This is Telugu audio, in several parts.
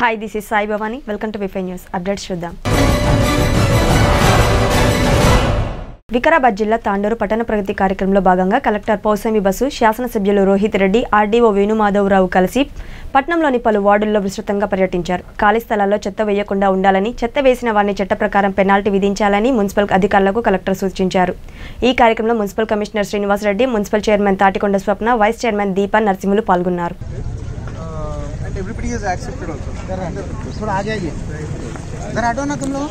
Hi this is Sai Bhavani welcome to Wi-Fi news updates చూద్దాం. వికారాబాద్ జిల్లా తాండూరు పట్టణ ప్రగతి కార్యక్రమంలో భాగంగా కలెక్టర్ పౌసమి బసు శాసనసభ్యులు రోహిత్ రెడ్డి ఆర్డీఓ వేణుమాధవరావు కలిసి పట్నంలోని పలు వార్డుల్లో విస్తృతంగా పర్యటించారు. ఖాళీ స్థలాల్లో చెత్త వేయకుండా ఉండాలని చెత్త వేసిన వారిని చట్ట ప్రకారం పెనాల్టీ విధించాలని మున్సిపల్ అధికారులకు కలెక్టర్ సూచించారు. ఈ కార్యక్రమంలో municipal commissioner Srinivas Reddy municipal chairman Tatikonda Swapna vice chairman Deepa Narasimhulu పాల్గొన్నారు. everybody has accepted also. थोड़ा आ जाइए इधर हटो ना तुम लोग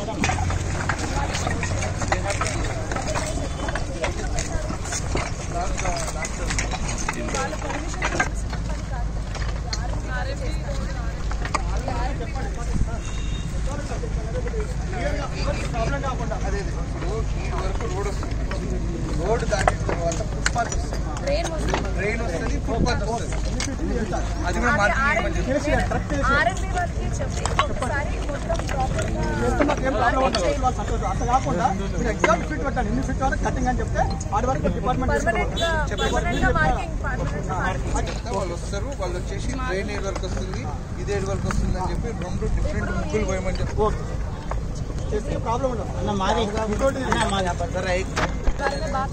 అదే ఇప్పుడు ఎగ్జామ్ ఫిట్ పెట్టండి ఎన్ని అని చెప్తే ఆడి వరకు డిపార్ట్మెంట్ వాళ్ళు వస్తారు వాళ్ళు వచ్చేసి ట్రైన్ ఏడు వరకు వస్తుంది ఇది ఏడు వరకు వస్తుంది అని చెప్పి రెండు డిఫరెంట్ ముగ్గులు పోయమని చెప్పి ప్రాబ్లం ఉండదు. మాది. ఇంకోటి సరే బాగా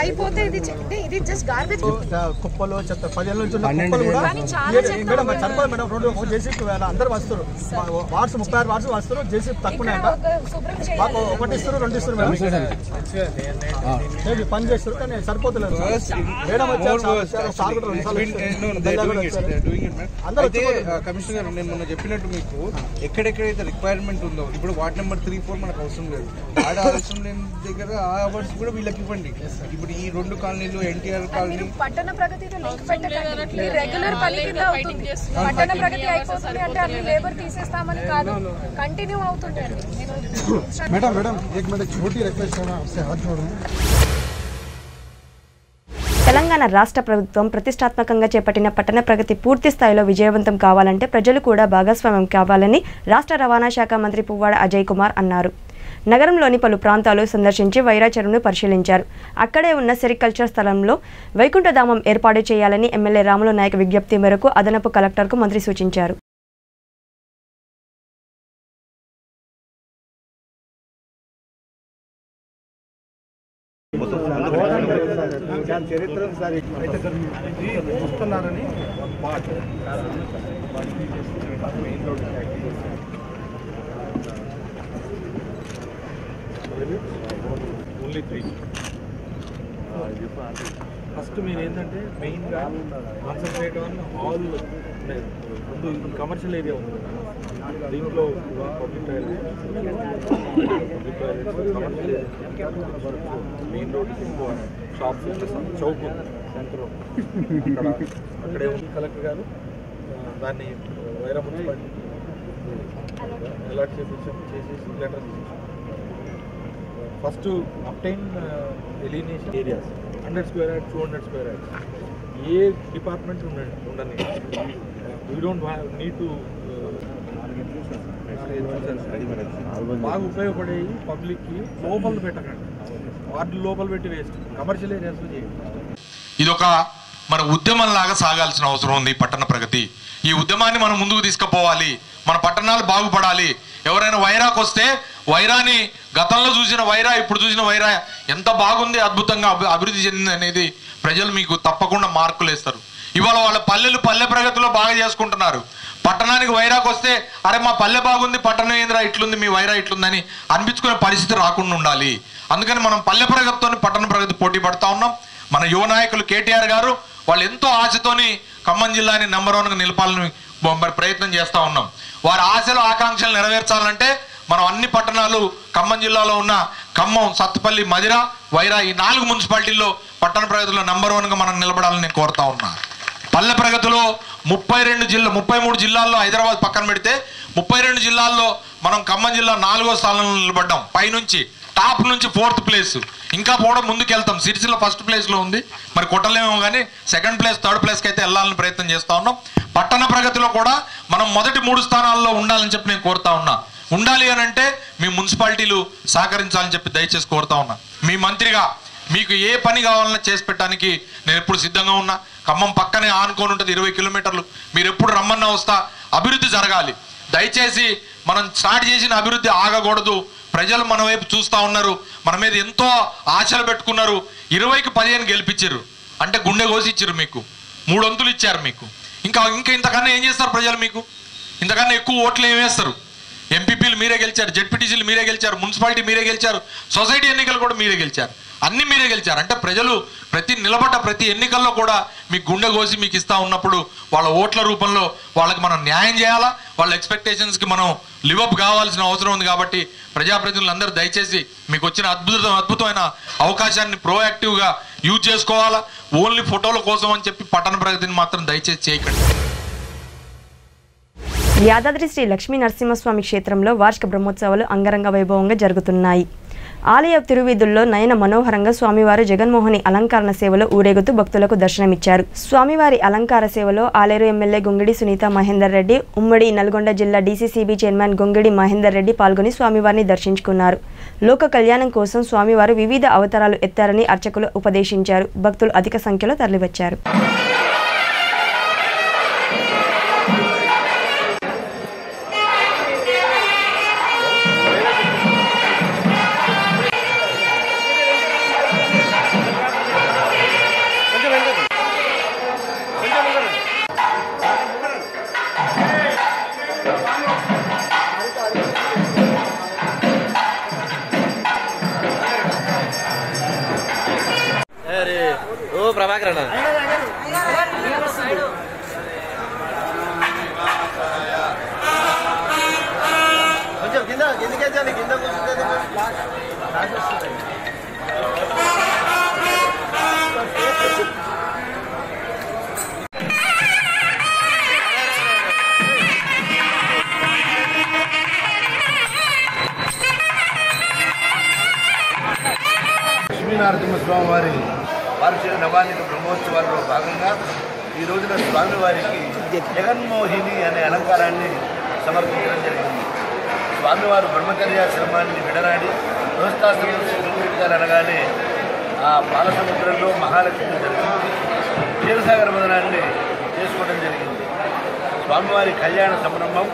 అయిపోతే ఇది చెప్తే ఇది జస్ట్ గార్బేజ్ కుప్పలు చెత్త పదిహేను నుంచి మేడం మరి సరిపోదు మేడం రోడ్డు జేసీపీ అందరూ వస్తారు ముప్పై ఆరు వస్తారు జేసీపీ తక్కువ మాకు ఒకటి ఇస్తారు రెండు ఇస్తారు మేడం. పని చేస్తారు కానీ సరిపోతలేదు మేడం. కమిషనర్ నేను మొన్న చెప్పినట్టు మీకు ఎక్కడెక్కడైతే రిక్వైర్మెంట్ ఉందో ఇప్పుడు వార్డ్ నెంబర్ త్రీ ఫోర్ మనకు అవసరం లేదు. ఆడ అవసరం లేని దగ్గర ఆ అవర్స్ కూడా వీళ్ళకి ఇవ్వండి. ఇప్పుడు ఈ రెండు కాలనీలు ఎన్టీఆర్ కాలనీ మీరు పట్టణ ప్రగతితో లింక్ పెట్టకండి మీ రెగ్యులర్ పని కింద అవుతుంది పట్టణ ప్రగతి అయిపోతుంది అంటే అన్ని లేబర్ తీసేస్తామని కాదు కంటిన్యూ అవుతుంది అండి నేను मैडम मैडम एक मिनट छोटी रिक्वेस्ट है मैं आपसे हाथ जोड़ रहा हूँ తెలంగాణ రాష్ట్ర ప్రభుత్వం ప్రతిష్టాత్మకంగా చేపట్టిన పట్టణ ప్రగతి పూర్తి స్థాయిలో విజయవంతం కావాలంటే ప్రజలు కూడా భాగస్వామ్యం కావాలని రాష్ట్ర రవాణా శాఖ మంత్రి పువ్వాడ అజయ్ కుమార్ అన్నారు నగరంలోని పలు ప్రాంతాలు సందర్శించి వైరాచరణను పరిశీలించారు. అక్కడే ఉన్న సెరికల్చర్ స్థలంలో వైకుంఠధామం ఏర్పాటు చేయాలని ఎమ్మెల్యే రాములు నాయక్ విజ్ఞప్తి మేరకు అదనపు కలెక్టర్కు మంత్రి సూచించారు. చరిత్ర ఓన్లీ త్రీ ఫస్ట్ మీరు ఏంటంటే మెయిన్గా కాన్సన్ట్రేట్ ఆన్ ఆల్ ముందు కమర్షియల్ ఏరియా ఉంది. దీంట్లో public toilet public toilets commercial area main road shops Chowk ఉంది. సెంటర్ అక్కడ అక్కడే ఉంది కలెక్టర్ గారు. దాన్ని వైరా మున్సిపాలిటీ అలాట్ చేసి చేసేసి letter first obtain alienation areas hundred square yard two hundred square yard ఏ డిపార్ట్మెంట్ ఉండండి ఉండని. వీ డోంట్ నీడ్ టు బాగా ఉపయోగపడేవి పబ్లిక్కి లోపల పెట్టకండి. వార్డు లోపల పెట్టి వేస్ట్ కమర్షియల్ ఏరియాస్లో చేయండి. ఇది ఒక మన ఉద్యమం లాగా సాగాల్సిన అవసరం ఉంది పట్టణ ప్రగతి. ఈ ఉద్యమాన్ని మనం ముందుకు తీసుకుపోవాలి. మన పట్టణాలు బాగుపడాలి. ఎవరైనా వైరాకు వస్తే వైరాని గతంలో చూసిన వైరా ఇప్పుడు చూసిన వైరా ఎంత బాగుంది అద్భుతంగా అభి- అభివృద్ధి చెందింది అనేది ప్రజలు మీకు తప్పకుండా మార్కులు వేస్తారు. ఇవాళ వాళ్ళ పల్లెలు పల్లె ప్రగతిలో బాగా చేసుకుంటున్నారు. పట్టణానికి వైరాకు వస్తే అరే మా పల్లె బాగుంది పట్టణం ఏందిరా ఇట్లుంది మీ వైరా ఇట్లుందని అనిపించుకునే పరిస్థితి రాకుండా ఉండాలి. అందుకని మనం పల్లె ప్రగతితో పట్టణ ప్రగతి పోటీ పడతా ఉన్నాం. మన యువ నాయకులు కేటీఆర్ గారు వాళ్ళు ఎంతో ఆశతోని ఖమ్మం జిల్లాని నెంబర్ వన్గా నిలపాలని మరి ప్రయత్నం చేస్తూ ఉన్నాం. వారి ఆశలు ఆకాంక్షలు నెరవేర్చాలంటే మనం అన్ని పట్టణాలు ఖమ్మం జిల్లాలో ఉన్న ఖమ్మం సత్తుపల్లి మదిర వైరా ఈ నాలుగు మున్సిపాలిటీల్లో పట్టణ ప్రగతిలో నెంబర్ వన్గా మనం నిలబడాలని నేను కోరుతా ఉన్నా. పల్లె ప్రగతిలో ముప్పై రెండు జిల్లా ముప్పై మూడు జిల్లాల్లో హైదరాబాద్ పక్కన పెడితే ముప్పై రెండు జిల్లాల్లో మనం ఖమ్మం జిల్లా నాలుగో స్థానంలో నిలబడ్డాం. పైనుంచి టాప్ నుంచి ఫోర్త్ ప్లేస్. ఇంకా పోవడం ముందుకు వెళ్తాం సిరిసిల్ల ఫస్ట్ ప్లేస్లో ఉంది. మరి కొట్టలేమో కానీ సెకండ్ ప్లేస్ థర్డ్ ప్లేస్కి అయితే వెళ్ళాలని ప్రయత్నం చేస్తా ఉన్నాం. పట్టణ ప్రగతిలో కూడా మనం మొదటి మూడు స్థానాల్లో ఉండాలని చెప్పి నేను కోరుతా ఉన్నా. ఉండాలి అని అంటే మీ మున్సిపాలిటీలు సహకరించాలని చెప్పి దయచేసి కోరుతా ఉన్నా. మీ మంత్రిగా మీకు ఏ పని కావాలన్నా చేసి పెట్టడానికి నేను ఎప్పుడు సిద్ధంగా ఉన్నా. ఖమ్మం పక్కనే ఆనుకొని ఉంటుంది ఇరవై కిలోమీటర్లు. మీరు ఎప్పుడు రమ్మన్నా వస్తా. అభివృద్ధి జరగాలి. దయచేసి మనం స్టార్ట్ చేసిన అభివృద్ధి ఆగకూడదు. ప్రజలు మన వైపు చూస్తూ ఉన్నారు. మన మీద ఎంతో ఆశలు పెట్టుకున్నారు. ఇరవైకి పదిహేను గెలిపించారు అంటే గుండె కోసిచ్చారు మీకు. మూడు వంతులు ఇచ్చారు మీకు. ఇంకా ఇంకా ఇంతకన్నా ఏం చేస్తారు ప్రజలు మీకు? ఇంతకన్నా ఎక్కువ ఓట్లు ఏం వేస్తారు? ఎంపీపీలు మీరే గెలిచారు. జెడ్పీటీసీలు మీరే గెలిచారు. మున్సిపాలిటీ మీరే గెలిచారు. సొసైటీ ఎన్నికలు కూడా మీరే గెలిచారు. అన్ని మీరే గెలిచారు. అంటే ప్రజలు ప్రతి నిలబడ్డ ప్రతి ఎన్నికల్లో కూడా మీకు గుండె కోసి మీకు ఇస్తా ఉన్నప్పుడు వాళ్ళ ఓట్ల రూపంలో వాళ్ళకి మనం న్యాయం చేయాలా? వాళ్ళ ఎక్స్పెక్టేషన్స్కి మనం లివప్ కావాల్సిన అవసరం ఉంది కాబట్టి ప్రజాప్రతినిధులందరూ దయచేసి మీకు వచ్చిన అద్భుత అద్భుతమైన అవకాశాన్ని ప్రోయాక్టివ్గా యూజ్ చేసుకోవాలా? ఓన్లీ ఫోటోల కోసం అని చెప్పి పట్టణ ప్రగతిని మాత్రం దయచేసి చేయకండి. యాదాద్రి శ్రీ లక్ష్మీ నరసింహస్వామి క్షేత్రంలో వార్షిక బ్రహ్మోత్సవాలు అంగరంగ వైభవంగా జరుగుతున్నాయి. ఆలయ తిరువీధుల్లో నయన మనోహరంగా స్వామివారు జగన్మోహని అలంకరణ సేవలో ఊరేగుతూ భక్తులకు దర్శనమిచ్చారు. స్వామివారి అలంకార సేవలో ఆలేరు ఎమ్మెల్యే గొంగిడి సునీత మహేందర్ రెడ్డి ఉమ్మడి నల్గొండ జిల్లా డీసీసీబీ చైర్మన్ గొంగిడి మహేందర్ రెడ్డి పాల్గొని స్వామివారిని దర్శించుకున్నారు. లోక కళ్యాణం కోసం స్వామివారు వివిధ అవతారాలు ఎత్తారని అర్చకులు ఉపదేశించారు. భక్తులు అధిక సంఖ్యలో తరలివచ్చారు. వార్షిక బ్రహ్మోత్సవాల్లో భాగంగా ఈ రోజున స్వామివారికి జగన్మోహిని అనే అలంకారాన్ని సమర్పించడం జరిగింది. స్వామివారు బ్రహ్మచర్యాశ్రమాన్ని విడనాడి గృహస్థాశ్రమం అనగానే ఆ పాలసముద్రంలో మహాలక్ష్మి జరిగింది. క్షీరసాగర మదనాన్ని చేసుకోవడం జరిగింది. స్వామివారి కళ్యాణ సంరంభం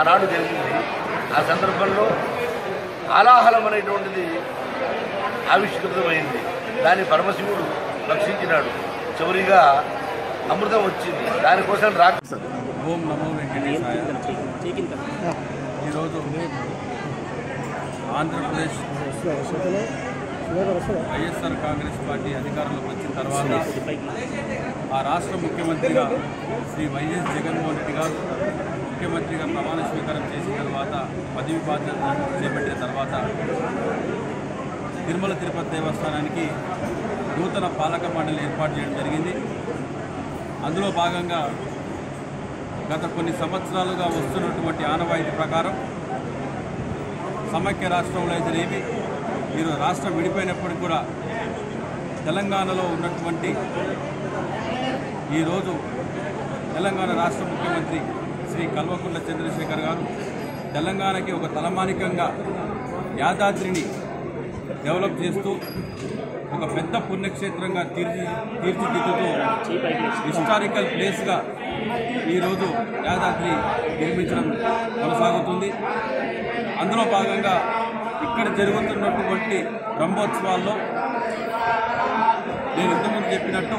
ఆనాడు జరిగింది. ఆ సందర్భంలో ఆలాహలం అనేటువంటిది ఆవిష్కృతమైంది. దాన్ని పరమశివుడు రక్షించినాడు. చివరిగా అమృతం వచ్చింది. దానికోసం రాక ఓం నమో వెంకటేశాయ. ఈరోజు ఆంధ్రప్రదేశ్ వైఎస్ఆర్ కాంగ్రెస్ పార్టీ అధికారంలోకి వచ్చిన తర్వాత ఆ రాష్ట్ర ముఖ్యమంత్రిగా శ్రీ వైఎస్ జగన్మోహన్ రెడ్డి గారు ముఖ్యమంత్రిగా ప్రమాణ స్వీకారం చేసిన తర్వాత పదవి బాధ్యత చేపట్టిన తర్వాత తిరుమల తిరుపతి దేవస్థానానికి నూతన పాలక మండలి ఏర్పాటు చేయడం జరిగింది. అందులో భాగంగా గత కొన్ని సంవత్సరాలుగా వస్తున్నటువంటి ఆనవాయితీ ప్రకారం సమైక్య రాష్ట్రంలో అయితేనేమి మీరు రాష్ట్రం విడిపోయినప్పటికి కూడా తెలంగాణలో ఉన్నటువంటి ఈరోజు తెలంగాణ రాష్ట్ర ముఖ్యమంత్రి శ్రీ కల్వకుంట్ల చంద్రశేఖర్ గారు తెలంగాణకి ఒక తలమానికంగా యాదాద్రిని డెవలప్ చేస్తూ ఒక పెద్ద పుణ్యక్షేత్రంగా తీర్చి తీర్చిదిద్దుతూ హిస్టారికల్ ప్లేస్గా ఈరోజు యాదాద్రి నిర్మించడం కొనసాగుతుంది. అందులో భాగంగా ఇక్కడ జరుగుతున్నటువంటి బ్రహ్మోత్సవాల్లో నేను ఇంతకుముందు చెప్పినట్టు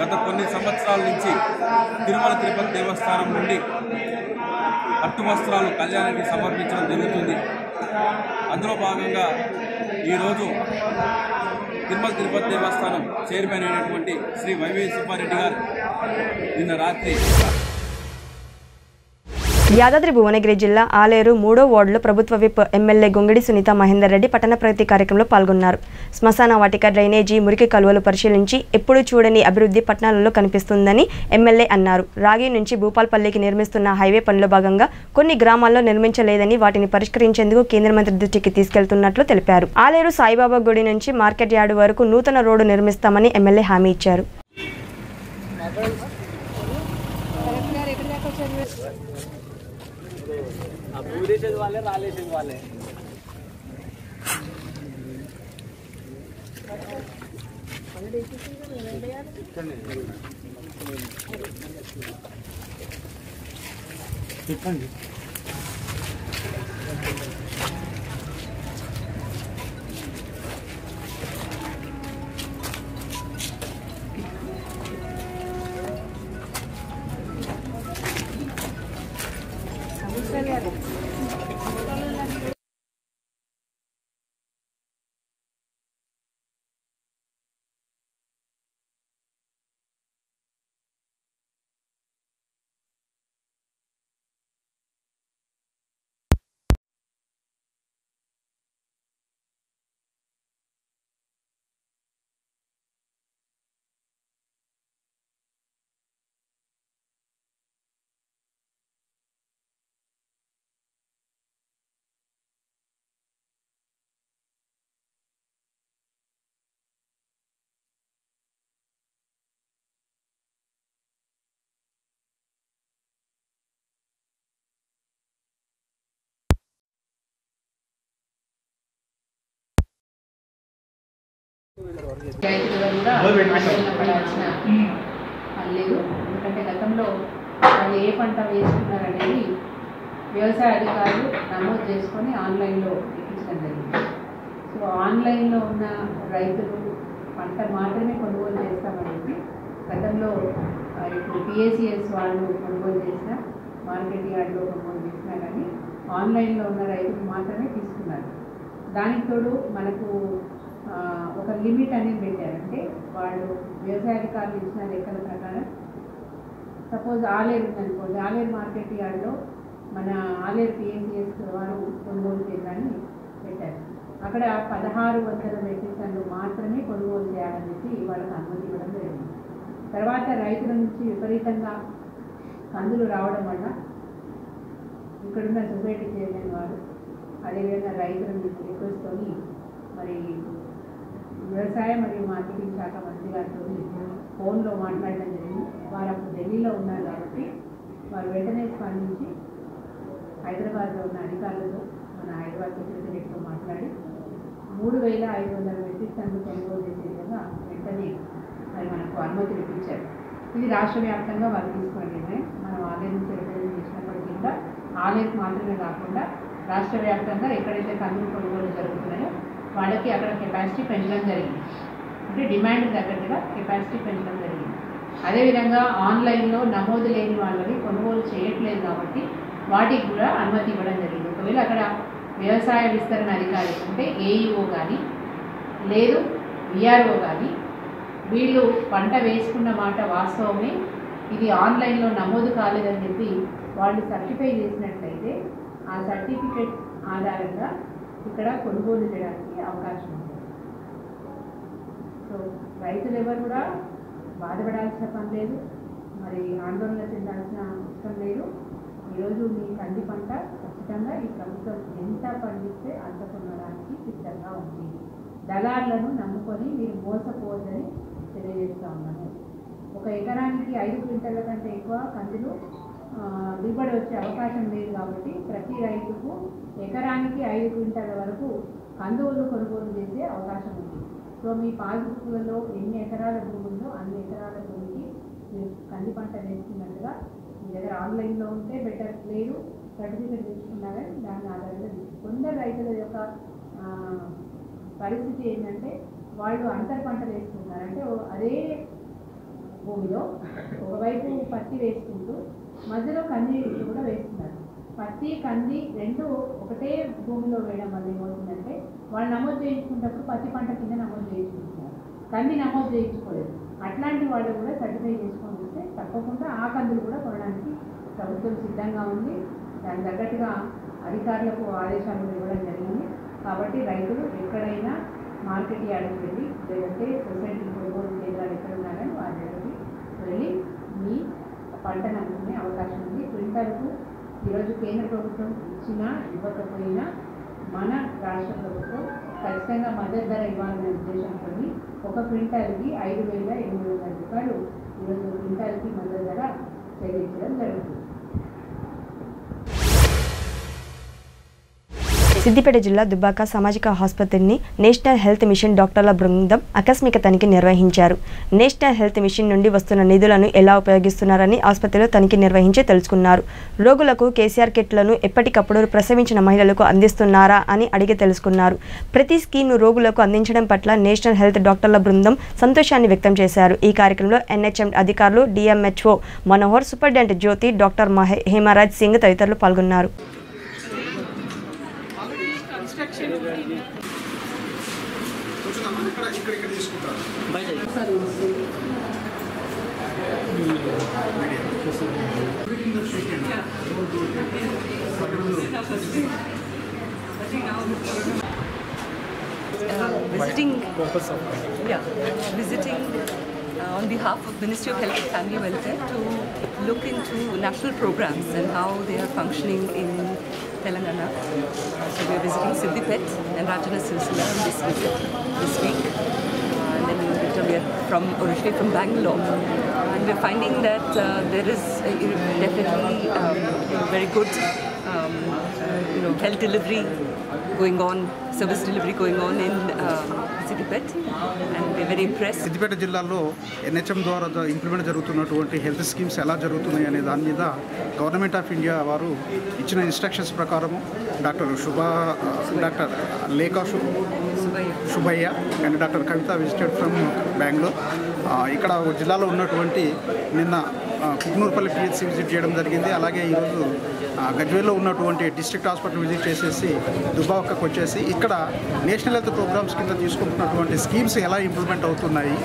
గత కొన్ని సంవత్సరాల నుంచి తిరుమల తిరుపతి దేవస్థానం నుండి పట్టు వస్త్రాలు కళ్యాణానికి సమర్పించడం జరుగుతుంది. అందులో భాగంగా ఈరోజు తిరుమల తిరుపతి దేవస్థానం చైర్మన్ అయినటువంటి శ్రీ వైవి సుబ్బారెడ్డి గారు నిన్న రాత్రి యాదాద్రి భువనగిరి జిల్లా ఆలేరు మూడో వార్డులో ప్రభుత్వ విప్ ఎమ్మెల్యే గొంగిడి సునీత మహేందర్ రెడ్డి పట్టణ ప్రగతి కార్యక్రమంలో పాల్గొన్నారు. శ్మశాన వాటిక డ్రైనేజీ మురికి కలువలు పరిశీలించి ఎప్పుడూ చూడని అభివృద్ధి పట్టణాలలో కనిపిస్తుందని ఎమ్మెల్యే అన్నారు. రాగి నుంచి భూపాల్పల్లికి నిర్మిస్తున్న హైవే పనిలో భాగంగా కొన్ని గ్రామాల్లో నిర్మించలేదని వాటిని పరిష్కరించేందుకు కేంద్ర మంత్రి దృష్టికి తీసుకెళ్తున్నట్లు తెలిపారు. ఆలేరు సాయిబాబా గుడి నుంచి మార్కెట్ యార్డు వరకు నూతన రోడ్డు నిర్మిస్తామని ఎమ్మెల్యే హామీ ఇచ్చారు. బూరి చదివాలి రాలే చదివాలి చెప్పండి రైతులుగా కూడా పడాల్సిన లేదు ఎందుకంటే గతంలో వాళ్ళు ఏ పంట వేసుకున్నారనేది వ్యవసాయ అధికారులు నమోదు చేసుకొని ఆన్లైన్లో ఎక్కించడం జరిగింది. సో ఆన్లైన్లో ఉన్న రైతులు పంట మాత్రమే కొనుగోలు చేస్తామనేది గతంలో ఇప్పుడు పిఎస్సిఎస్ వాళ్ళు కొనుగోలు చేసిన మార్కెట్ యార్డ్లో కొనుగోలు చేసినా కానీ ఆన్లైన్లో ఉన్న రైతులు మాత్రమే తీసుకున్నారు. దానికి తోడు మనకు ఒక లిమిట్ అనేది పెట్టారంటే వాళ్ళు వ్యవసాయ అధికారులు ఇచ్చిన లెక్కల ప్రకారం సపోజ్ ఆలేరు ఉందనుకోండి ఆలేరు మార్కెట్ యార్డ్లో మన ఆలేరు పిఎంసిఎస్ వారు కొనుగోలు చేయాలని పెట్టారు. అక్కడ పదహారు వందల మెట్రిక్ టన్నులు మాత్రమే కొనుగోలు చేయాలని చెప్పి వాళ్ళకి అనుమతి ఇవ్వడం జరిగింది. తర్వాత రైతుల నుంచి విపరీతంగా కందులు రావడం వల్ల ఇక్కడున్న సొసైటీ చైర్మన్ వారు అదేవిధంగా రైతుల నుంచి రిక్వెస్ట్తోని మరి వ్యవసాయ మరియు మార్కెటింగ్ శాఖ మంత్రి గారితో ఫోన్లో మాట్లాడడం జరిగింది. వారు అప్పుడు ఢిల్లీలో ఉన్నారు కాబట్టి వారు వెంటనే స్పందించి హైదరాబాద్లో ఉన్న అధికారులతో మన హైదరాబాద్ సెక్రటరీతో మాట్లాడి మూడు వేల ఐదు వందల మెట్రిక్ టన్నులు కొనుగోలు చేసే విధంగా వెంటనే మరి మనకు అనుమతులు ఇప్పించారు ఇది రాష్ట్ర వ్యాప్తంగా వారు తీసుకున్న నిర్ణయం. మనం ఆలయం నుంచి రిప్రజెంట్ చేసినప్పటికీ కూడా ఆలయం మాత్రమే కాకుండా రాష్ట్ర వ్యాప్తంగా ఎక్కడైతే కందులు కొనుగోలు జరుగుతున్నాయో వాళ్ళకి అక్కడ కెపాసిటీ పెంచడం జరిగింది. అంటే డిమాండ్ తగ్గట్టుగా కెపాసిటీ పెంచడం జరిగింది. అదేవిధంగా ఆన్లైన్లో నమోదు లేని వాళ్ళని కొనుగోలు చేయట్లేదు కాబట్టి వాటికి కూడా అనుమతి ఇవ్వడం జరిగింది. ఒకవేళ అక్కడ వ్యవసాయ విస్తరణ అధికారి అంటే ఏఈఓ కానీ లేదు విఆర్ఓ కానీ వీళ్ళు పంట వేసుకున్న మాట వాస్తవమే ఇది ఆన్లైన్లో నమోదు కాలేదని చెప్పి వాళ్ళు సర్టిఫై చేసినట్లయితే ఆ సర్టిఫికెట్ ఆధారంగా ఇక్కడ కొనుగోలు చేయడానికి అవకాశం ఉంది. సో రైతులు ఎవరు కూడా బాధపడాల్సిన పని లేదు మరి ఆందోళన చెందాల్సిన అవసరం లేదు. ఈరోజు మీ కంది పంట ఖచ్చితంగా ఈ ప్రభుత్వం ఎంత పండిస్తే అంత కొనడానికి సిద్ధంగా ఉంది. దళార్లను నమ్ముకొని మీరు మోసపోవద్దని తెలియజేస్తా ఉన్నాను. ఒక ఎకరానికి ఐదు క్వింటల కంటే ఎక్కువ కందులు దిగుబడి వచ్చే అవకాశం లేదు కాబట్టి ప్రతి రైతుకు ఎకరానికి ఐదు క్వింటాల వరకు కందువులు కొనుగోలు చేసే అవకాశం ఉంది. సో మీ పాస్బుక్లలో ఎన్ని ఎకరాల భూమి ఉందో అన్ని ఎకరాల భూమికి మీరు కంది పంట వేసుకున్నట్టుగా మీ దగ్గర ఆన్లైన్లో ఉంటే బెటర్. లేదు సర్టిఫికేట్ తీసుకున్నారని దాని ఆధారంగా కొందరు రైతుల యొక్క పరిస్థితి ఏంటంటే వాళ్ళు అంతర్ పంటలు వేసుకుంటారు అంటే అదే భూమిలో ఒకవైపు పత్తి వేసుకుంటూ మధ్యలో కంది కూడా వేస్తున్నారు. పత్తి కంది రెండు ఒకటే భూమిలో వేయడం వల్ల ఏమవుతుందంటే వాళ్ళు నమోదు చేయించుకున్నప్పుడు పత్తి పంట కింద నమోదు చేయించుకుంటున్నారు కంది నమోదు చేయించుకోలేదు. అట్లాంటి వాళ్ళు కూడా సర్టిఫై చేసుకొని వస్తే తప్పకుండా ఆ కందులు కూడా కొనడానికి ప్రభుత్వం సిద్ధంగా ఉంది. దానికి తగ్గట్టుగా అధికారులకు ఆదేశాలు ఇవ్వడం జరిగింది. కాబట్టి రైతులు ఎక్కడైనా మార్కెట్ యార్డ్కి వెళ్ళి లేదంటే సొసైటీ కొనుగోలు కేంద్రాలు ఎక్కడ ఉన్నారని వారి దగ్గరికి వెళ్ళి మీ పంటను అందుకునే అవకాశం ఉంది. క్వింటాల్కు ఈరోజు కేంద్ర ప్రభుత్వం ఇచ్చినా ఇవ్వకపోయినా మన రాష్ట్ర ప్రభుత్వం ఖచ్చితంగా మద్దతు ధర ఇవ్వాలనే ఉద్దేశంతో ఒక క్వింటాల్కి ఐదు వేల ఎనిమిది వందల రూపాయలు ఈరోజు క్వింటాల్కి మద్దతు ధర చెల్లించడం జరుగుతుంది. సిద్దిపేట జిల్లా దుబ్బాక సామాజిక ఆసుపత్రిని నేషనల్ హెల్త్ మిషన్ డాక్టర్ల బృందం ఆకస్మిక తనిఖీ నిర్వహించారు. నేషనల్ హెల్త్ మిషన్ నుండి వస్తున్న నిధులను ఎలా ఉపయోగిస్తున్నారని ఆసుపత్రిలో తనిఖీ నిర్వహించి తెలుసుకున్నారు. రోగులకు కేసీఆర్ కిట్లను ఎప్పటికప్పుడు ప్రసవించిన మహిళలకు అందిస్తున్నారా అని అడిగి తెలుసుకున్నారు. ప్రతి స్కీమ్ను రోగులకు అందించడం పట్ల నేషనల్ హెల్త్ డాక్టర్ల బృందం సంతోషాన్ని వ్యక్తం చేశారు. ఈ కార్యక్రమంలో ఎన్హెచ్ఎం అధికారులు DMHO Manohar superintendent Jyothi doctor Mahe Hemraj Singh తదితరులు పాల్గొన్నారు. Visiting, yeah, visiting uh, on behalf of Ministry of Health and Family Welfare to look into national programs and how they are functioning in Telangana. So we are visiting Siddipet and Rajana Silsila this visit this week. Uh, and then we are from originally from Bangalore. And we're finding that uh, there is uh, definitely um, very good know, health delivery going on, service delivery going on in uh, Siddipet. And we're very impressed. Siddipet జిల్లాలో ఎన్హెచ్ఎం ద్వారా ఇంప్లిమెంట్ జరుగుతున్నటువంటి హెల్త్ స్కీమ్స్ ఎలా జరుగుతున్నాయి అనే దాని మీద గవర్నమెంట్ ఆఫ్ ఇండియా వారు ఇచ్చిన ఇన్స్ట్రక్షన్స్ ప్రకారము doctor Shubha doctor Lekha Shubhaiah and doctor Kavitha visited from Bengaluru ఇక్కడ జిల్లాలో ఉన్నటువంటి నిన్న కుక్నూరుపల్లి పిహెచ్సి విజిట్ చేయడం జరిగింది అలాగే ఈరోజు గజ్వేల్లో ఉన్నటువంటి డిస్ట్రిక్ట్ హాస్పిటల్ విజిట్ చేసేసి దుబాకకు వచ్చేసి ఇక్కడ నేషనల్ హెల్త్ ప్రోగ్రామ్స్ కింద తీసుకుంటున్నటువంటి స్కీమ్స్ ఎలా ఇంప్లిమెంట్ అవుతున్నాయి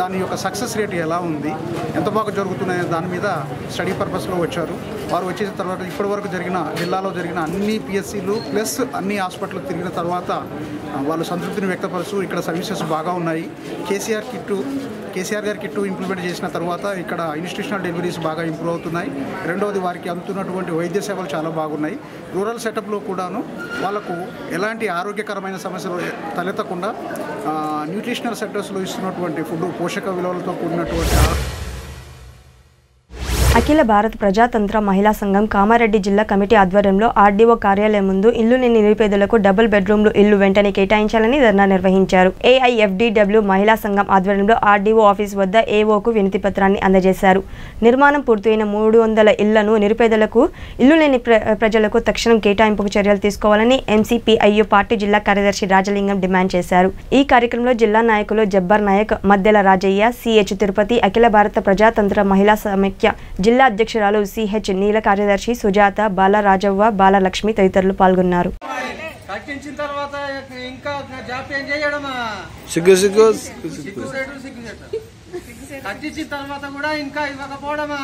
దాని యొక్క సక్సెస్ రేట్ ఎలా ఉంది ఎంత బాగా జరుగుతున్నాయి దాని మీద స్టడీ పర్పస్లో వచ్చారు. వారు వచ్చేసిన తర్వాత ఇప్పటివరకు జరిగిన జిల్లాలో జరిగిన అన్ని పిఎస్సీలు ప్లస్ అన్ని హాస్పిటల్ తిరిగిన తర్వాత వాళ్ళు సంతృప్తిని వ్యక్తపరుస్తూ ఇక్కడ సర్వీసెస్ బాగా ఉన్నాయి. కేసీఆర్ కిట్టు కేసీఆర్ గారి కిట్టు ఇంప్లిమెంట్ చేసిన తర్వాత ఇక్కడ ఇన్స్టిట్యూషనల్ డెలివరీస్ బాగా ఇంప్రూవ్ అవుతున్నాయి. రెండవది వారికి అందుతున్నటువంటి వైద్య సేవలు చాలా బాగున్నాయి. రూరల్ సెటప్లో కూడాను వాళ్ళకు ఎలాంటి ఆరోగ్యకరమైన సమస్యలు తలెత్తకుండా న్యూట్రిషనల్ సెక్టర్స్లో ఇస్తున్నటువంటి ఫుడ్ పోషక విలువలతో కూడినటువంటి అఖిల భారత ప్రజాతంత్ర మహిళా సంఘం కామారెడ్డి జిల్లా కమిటీ ఆధ్వర్యంలో ఆర్డీఓ కార్యాలయం ముందు ఇల్లు లేని నిరుపేదలకు డబుల్ బెడ్రూమ్లు ఇల్లు వెంటనే కేటాయించాలని ధర్నా నిర్వహించారు. ఏఐఎఫ్డిడబ్ల్యూ మహిళా సంఘం ఆధ్వర్యంలో ఆర్డీఓ ఆఫీస్ వద్ద ఏఓకు వినతి పత్రాన్ని అందజేశారు. నిర్మాణం పూర్తయిన మూడు వందల ఇళ్ళను నిరుపేదలకు ఇల్లు లేని ప్ర- ప్రజలకు తక్షణం కేటాయింపుకు చర్యలు తీసుకోవాలని ఎంసీపీఐయు పార్టీ జిల్లా కార్యదర్శి రాజలింగం డిమాండ్ చేశారు. ఈ కార్యక్రమంలో జిల్లా నాయకులు జబ్బర్ నాయక్ మద్దెల రాజయ్య సిహెచ్ తిరుపతి అఖిల భారత ప్రజాతంత్ర మహిళా సమైక్య జిల్లా అధ్యక్షురాలు సిహెచ్ నీల కార్యదర్శి సుజాత బాలరాజవ్వ బాలలక్ష్మి తదితరులు పాల్గొన్నారు కట్టించిన తర్వాత ఇంకా జాప్యం చేయడమా సిగ్గు సిగ్గు సిగ్గుసేటు కట్టించిన తర్వాత కూడా ఇంకా ఇవ్వకపోవడమా.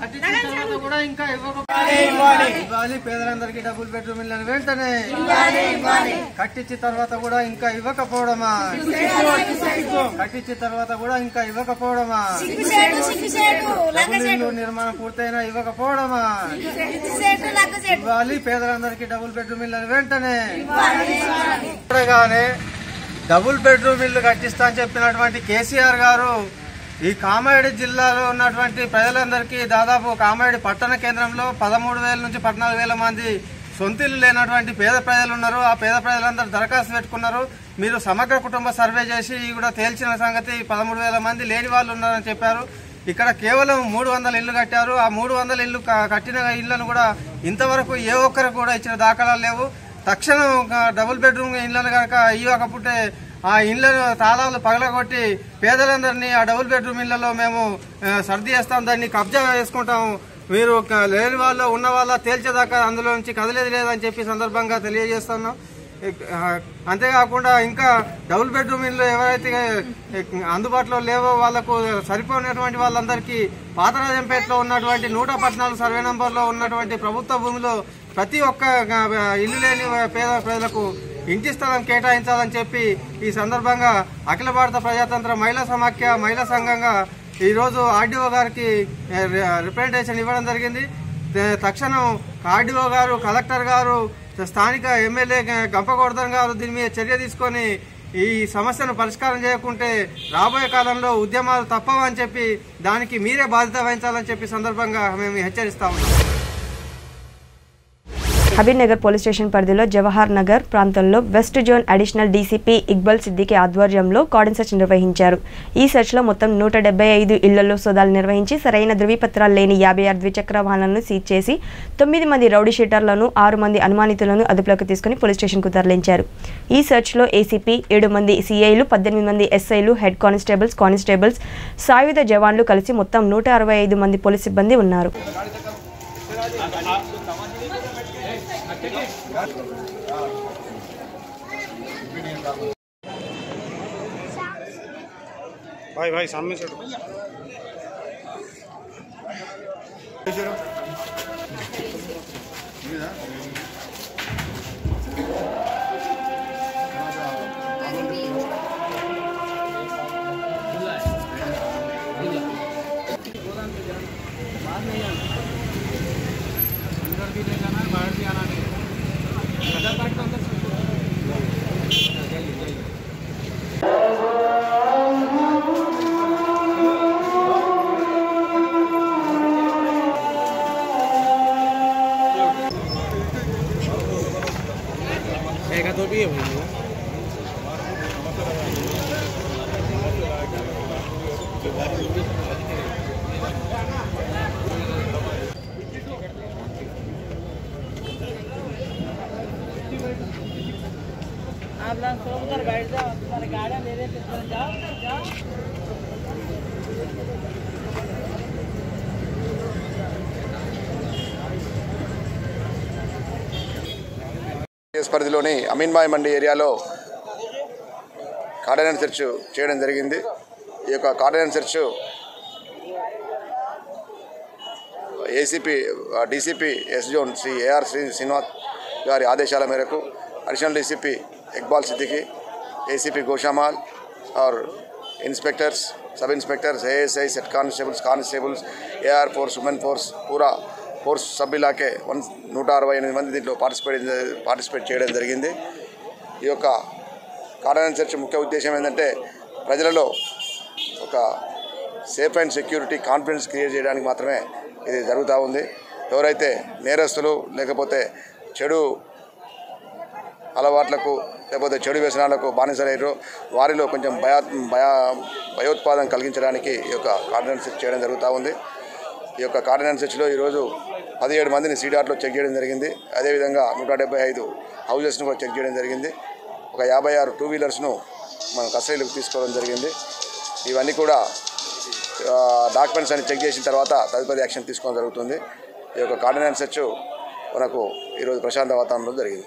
కట్టించిన తర్వాత కూడా ఇంకా ఇవ్వాలి. ఇవ్వకపోవడం ఇవ్వాలి పేదలందరికీ డబుల్ బెడ్రూమ్ ఇళ్ళని వెంటనే ఇవ్వాలి, ఇవ్వాలి. కట్టించిన తర్వాత కూడా ఇంకా ఇవ్వకపోవడమా. కట్టించిన తర్వాత కూడా ఇంకా ఇవ్వకపోవడమా. ఇల్లు నిర్మాణం పూర్తయినా ఇవ్వకపోవడమా. ఇవ్వాలి పేదలందరికీ డబుల్ బెడ్రూమ్ ఇళ్ళని వెంటనే. ఇప్పుడుగానే డబుల్ బెడ్రూమ్ ఇల్లు కట్టిస్తా అని చెప్పినటువంటి కేసీఆర్ గారు ఈ కామారెడ్డి జిల్లాలో ఉన్నటువంటి ప్రజలందరికీ దాదాపు కామారెడ్డి పట్టణ కేంద్రంలో పదమూడు వేల నుంచి పద్నాలుగు వేల మంది సొంతిల్లు లేనటువంటి పేద ప్రజలు ఉన్నారు. ఆ పేద ప్రజలందరూ దరఖాస్తు పెట్టుకున్నారు. మీరు సమగ్ర కుటుంబ సర్వే చేసి కూడా తేల్చిన సంగతి పదమూడు వేల మంది లేని వాళ్ళు ఉన్నారని చెప్పారు. ఇక్కడ కేవలం మూడు వందల ఇల్లు కట్టారు. ఆ మూడు వందల ఇల్లు కట్టిన ఇళ్ళను కూడా ఇంతవరకు ఏ ఒక్కరికి కూడా ఇచ్చిన దాఖలాలు లేవు. తక్షణం డబుల్ బెడ్రూమ్ ఇళ్ళను కనుక ఇవ్వకపోతే ఆ ఇళ్ళను తాళాలు పగలగొట్టి పేదలందరినీ ఆ డబుల్ బెడ్రూమ్ ఇళ్ళలో మేము సర్ది చేస్తాం దాన్ని కబ్జా చేసుకుంటాం. మీరు లేని వాళ్ళు ఉన్న వాళ్ళ తేల్చేదాకా అందులో నుంచి కదలేదు లేదని చెప్పి సందర్భంగా తెలియజేస్తున్నాం. అంతేకాకుండా ఇంకా డబుల్ బెడ్రూమ్ ఇల్లు ఎవరైతే అందుబాటులో లేవో వాళ్ళకు సరిపోయినటువంటి వాళ్ళందరికీ పాతరాజంపేటలో ఉన్నటువంటి నూట సర్వే నంబర్లో ఉన్నటువంటి ప్రభుత్వ భూమిలో ప్రతి ఒక్క ఇల్లు లేని పేద ప్రజలకు ఇంటి స్థలం కేటాయించాలని చెప్పి ఈ సందర్భంగా అఖిల భారత ప్రజాతంత్ర మహిళా సమాఖ్య మహిళా సంఘంగా ఈరోజు ఆర్డీఓ గారికి రిప్రజెంటేషన్ ఇవ్వడం జరిగింది. తక్షణం ఆర్డీఓ గారు కలెక్టర్ గారు స్థానిక ఎమ్మెల్యే గంపగోర్ధన్ గారు దీని మీద చర్య తీసుకొని ఈ సమస్యను పరిష్కారం చేయకుంటే రాబోయే కాలంలో ఉద్యమాలు తప్పవని చెప్పి దానికి మీరే బాధ్యత వహించాలని చెప్పి సందర్భంగా మేము హెచ్చరిస్తా ఉన్నాం. హబీబ్నగర్ పోలీస్ స్టేషన్ పరిధిలో జవహర్ నగర్ ప్రాంతంలో west zone additional DCP Iqbal Siddiqui ఆధ్వర్యంలో కార్డన్ సెర్చ్ నిర్వహించారు. ఈ సెర్చ్లో మొత్తం నూట డెబ్బై ఐదు ఇళ్ళలో సోదాలు నిర్వహించి సరైన ధృవీపత్రాలు లేని యాభై ఆరు ద్విచక్ర వాహనాలను సీజ్ చేసి తొమ్మిది మంది రౌడీ షీటర్లను ఆరు మంది అనుమానితులను అదుపులోకి తీసుకుని పోలీస్ స్టేషన్కు తరలించారు. ఈ సెర్చ్లో ఏసీపీ ఏడు మంది సీఐలు పద్దెనిమిది మంది ఎస్ఐలు హెడ్ కానిస్టేబుల్స్ కానిస్టేబుల్స్ సాయుధ జవాన్లు కలిసి మొత్తం నూట అరవై ఐదు మంది పోలీస్ సిబ్బంది ఉన్నారు. भाई भाई सामने से लोग सो कर बैठ जाओ तुम्हारे गाड़ियाँ मेरे पे चल जाओ जाओ ఎస్ పరిధిలోని అమీన్బాయ్ మండి ఏరియాలో కార్డినెన్స్ సెర్చ్ చేయడం జరిగింది ఈ యొక్క కార్డినెన్స్ search ACP DCP S zone Shri AR Shri Srinivas గారి ఆదేశాల మేరకు additional DCP Iqbal Siddiqui ACP Goshamahal और inspectors sub inspectors ASI set constables constables AR force women force పూరా ఫోర్స్ సబ్ ఇలాకే వన్ నూట అరవై ఎనిమిది మంది దీంట్లో పార్టిసిపేట్ పార్టిసిపేట్ చేయడం జరిగింది ఈ యొక్క కార్డినెన్స్ చర్చ ముఖ్య ఉద్దేశం ఏంటంటే ప్రజలలో ఒక safe and security confidence create చేయడానికి మాత్రమే ఇది జరుగుతూ ఉంది ఎవరైతే నేరస్తులు లేకపోతే చెడు అలవాట్లకు లేకపోతే చెడు వ్యసనాలకు బానిసలయ్యారు. వారిలో కొంచెం భయా భయా భయోత్పాదం కలిగించడానికి ఈ యొక్క కార్డినెన్స్ చేయడం జరుగుతూ ఉంది. ఈ యొక్క కార్డినెన్స్ సెర్చ్లో ఈరోజు పదిహేడు మందిని సీడార్లో చెక్ చేయడం జరిగింది. అదేవిధంగా నూట డెబ్బై ఐదు హౌజెస్ను కూడా చెక్ చేయడం జరిగింది. ఒక యాభై ఆరు టూ వీలర్స్ను మనం కస్టడీలోకి తీసుకోవడం జరిగింది. ఇవన్నీ కూడా డాక్యుమెంట్స్ అన్ని చెక్ చేసిన తర్వాత తదుపరి యాక్షన్ తీసుకోవడం జరుగుతుంది. ఈ యొక్క కార్డినెన్స్ సెర్చ్ మనకు ఈరోజు ప్రశాంత వాతావరణంలో జరిగింది.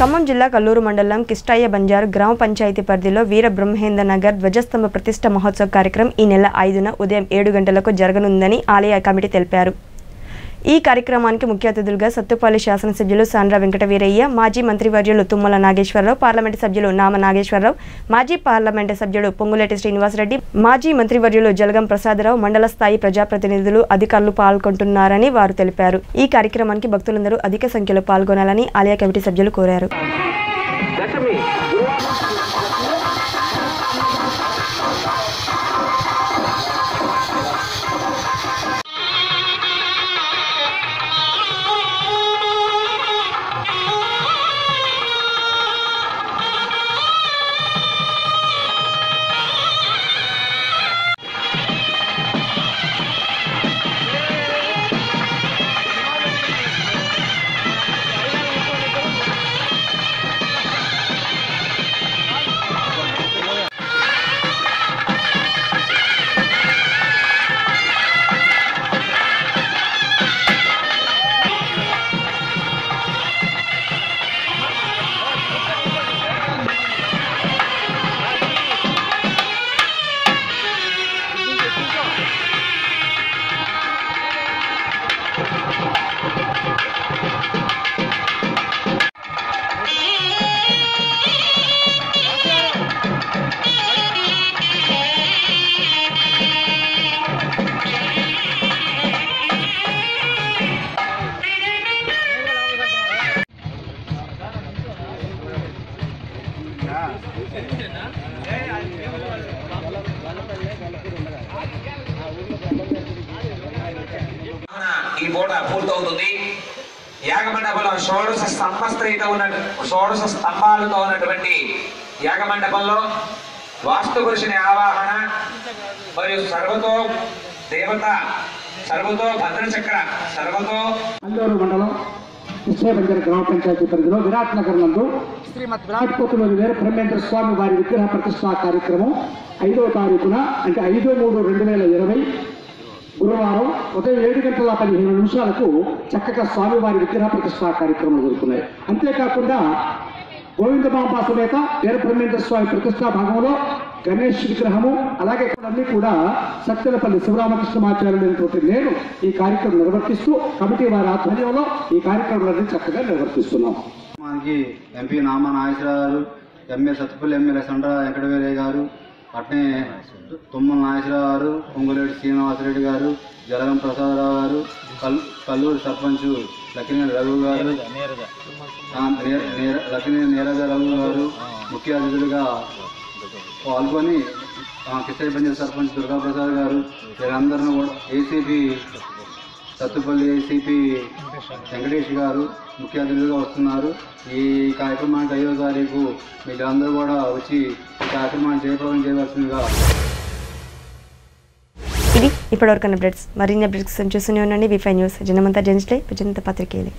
ఖమ్మం జిల్లా కల్లూరు మండలం కిష్టయ్య బంజారు గ్రామ పంచాయతీ పరిధిలో వీర బ్రహ్మేంద్ర నగర్ ధ్వజస్తంభ ప్రతిష్ట మహోత్సవ కార్యక్రమం ఈ నెల ఐదున ఉదయం ఏడు గంటలకు జరగనుందని ఆలయ కమిటీ తెలిపారు. ఈ కార్యక్రమానికి ముఖ్య అతిథులుగా సత్తుపల్లి శాసనసభ్యులు సాండ్ర వెంకటవీరయ్య మాజీ మంత్రివర్యులు తుమ్మల నాగేశ్వరరావు పార్లమెంటు సభ్యులు నామ నాగేశ్వరరావు మాజీ పార్లమెంటు సభ్యుడు పొంగులేటి శ్రీనివాసరెడ్డి మాజీ మంత్రివర్యులు జలగం ప్రసాదరావు మండల స్థాయి ప్రజాప్రతినిధులు అధికారులు పాల్గొంటున్నారని వారు తెలిపారు. ఈ కార్యక్రమానికి భక్తులందరూ అధిక సంఖ్యలో పాల్గొనాలని ఆలయ కమిటీ సభ్యులు కోరారు. పూట పూర్తవుతుంది. యాగమండపంలో షోడశ స్తంభస్త్రీతో ఉన్న షోడశ స్తంభాలతో ఉన్నటువంటి యాగమండపంలో వాస్తు పురుషుని ఆవాహన మరియు సర్వతో దేవత సర్వతో భద్రచక్ర సర్వతో మండలం కృష్ణబంజర గ్రామ పంచాయతీ పరిధిలో విరాట్ నగర్ నందు శ్రీమద్ విరాట్ పోతులూరి వీర బ్రహ్మేంద్ర స్వామి వారి విగ్రహ ప్రతిష్టా కార్యక్రమం ఐదవ తారీఖున అంటే ఐదు మూడు రెండు వేల ఇరవై గురువారం ఉదయం ఏడు గంటల పదిహేను నిమిషాలకు చక్కగా స్వామివారి విగ్రహ ప్రతిష్టా కార్యక్రమాలు జరుగుతున్నాయి. అంతేకాకుండా గోవిందమాంబ సమేత వీర బ్రహ్మేంద్ర స్వామి ప్రతిష్టా భాగంలో గణేష్ విగ్రహము అలాగే ఇక్కడన్నీ కూడా సత్యనపల్లి శివరామకృష్ణమాచార్యులైనటువంటి నేను ఈ కార్యక్రమం నిర్వర్తిస్తూ కమిటీ వారి ఆధ్వర్యంలో ఈ కార్యక్రమాలన్నీ చక్కగా నిర్వర్తిస్తున్నాం. మనకి ఎంపీ నామా నాగేశ్వరరావు గారు ఎంఏ సత్తుపల్లి ఎమ్మెల్యే సండ్ర వెంకటవీరయ్య గారు అట్నే తుమ్మల నాగేశ్వరరావు గారు పొంగులేటి శ్రీనివాసరెడ్డి గారు జలగం ప్రసాదరావు గారు కల్ కల్లూరు సర్పంచ్ లక్కినేని రఘు గారు ఆ, లక్కినేని నీరజ రఘు గారు ముఖ్య అతిథులుగా పాల్గొని ఆ, కిష్టడి సర్పంచ్ దుర్గాప్రసాద్ గారు వీరందరిని కూడా ఏసీపీ సత్తుపల్లి ఏసీపీ వెంకటేష్ గారు ముఖ్య అతిథులుగా వస్తున్నారు. ఈ కార్యక్రమానికి ఐదో తారీఖు మీరందరూ కూడా వచ్చి ఈ కార్యక్రమాన్ని జయప్రదం చేయవలసిందిగా ఇది ఇప్పటివరకు అప్డేట్స్. మరిన్ని అప్డేట్స్ చూస్తూనే ఉండండి. విఫై న్యూస్ జనమంతా జెన్స్డే ప్రజంత పత్రికేలే.